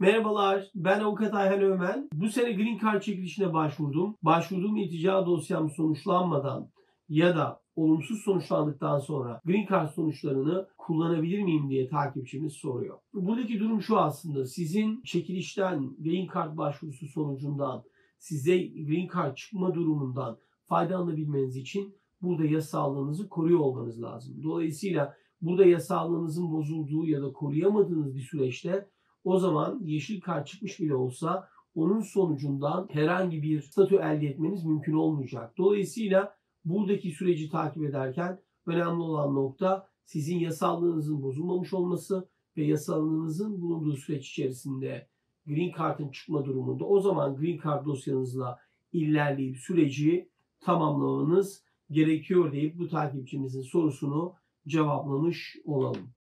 Merhabalar, ben Avukat Ayhan Ömen. Bu sene Green Card çekilişine başvurdum. Başvurduğum iltica dosyam sonuçlanmadan ya da olumsuz sonuçlandıktan sonra Green Card sonuçlarını kullanabilir miyim diye takipçimiz soruyor. Buradaki durum şu aslında. Sizin çekilişten Green Card başvurusu sonucundan size Green Card çıkma durumundan faydalanabilmeniz için burada yasallığınızı koruyor olmanız lazım. Dolayısıyla burada yasallığınızın bozulduğu ya da koruyamadığınız bir süreçte o zaman yeşil kart çıkmış bile olsa onun sonucundan herhangi bir statü elde etmeniz mümkün olmayacak. Dolayısıyla buradaki süreci takip ederken önemli olan nokta sizin yasallığınızın bozulmamış olması ve yasallığınızın bulunduğu süreç içerisinde Green Card'ın çıkma durumunda o zaman Green Card dosyanızla ilerleyip süreci tamamlamanız gerekiyor deyip bu takipçimizin sorusunu cevaplamış olalım.